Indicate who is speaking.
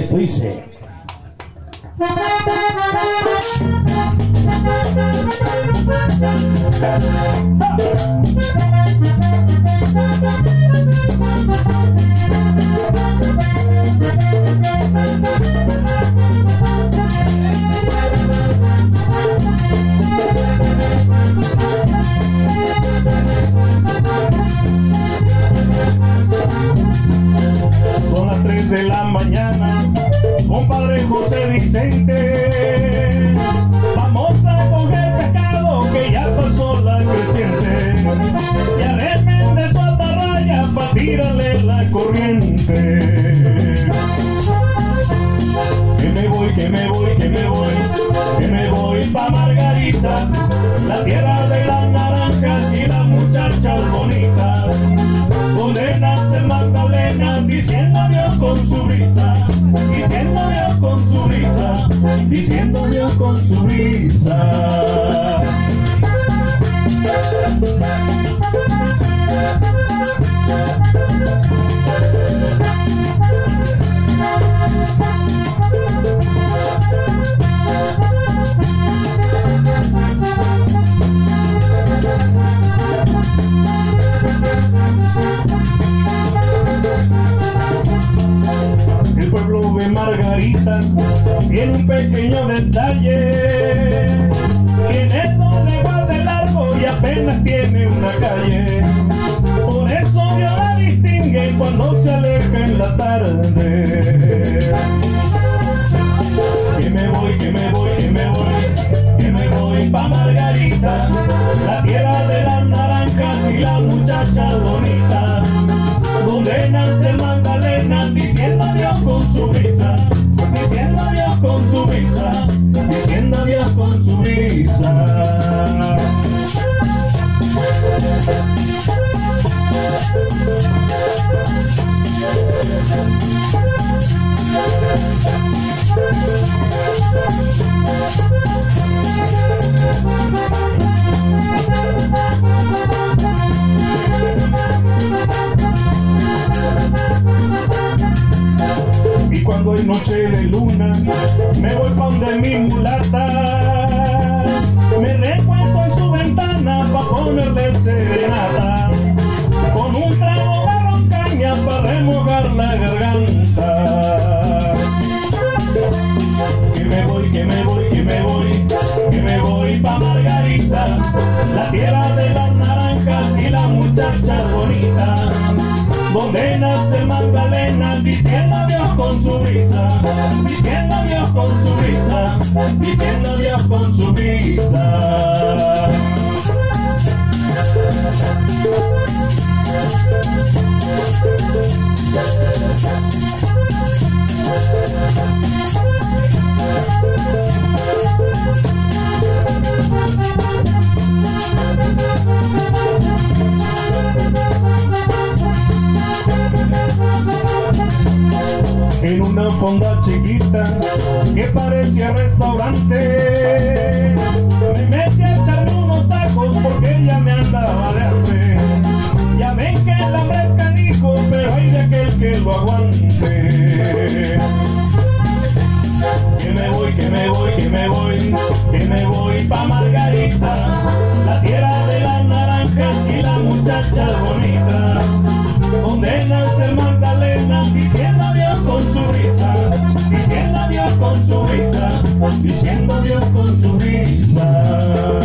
Speaker 1: Esto dice.
Speaker 2: Son Vicente. Diciendo Dios con su risa. Margarita tiene un pequeño detalle. Tiene dos leguas de largo y apenas tiene una calle. Por eso Dios la distingue cuando se aleja en la tarde. Me voy pa' donde mi mulata. Me recuesto en su ventana pa' ponerle serenata. Con un trago de roncaña pa' remojar la garganta. Que me voy, que me voy, que me voy, que me voy pa' Margarita, la tierra de las naranjas y la muchacha bonita donde nace Magdalena diciendo Dios con su diciendo Con su risa, diciendo Dios con su risa. En una fonda chiquita que parecía restaurante. Me metí a echarme unos tacos porque ya me andaba de hambre. Ya ven que el hambre es canijo, pero hay de aquel que lo aguante. Que me voy, que me voy, que me voy, que me voy pa' Margarita, la tierra de las naranjas y la muchacha bonita con su risa, diciendo Dios con su risa.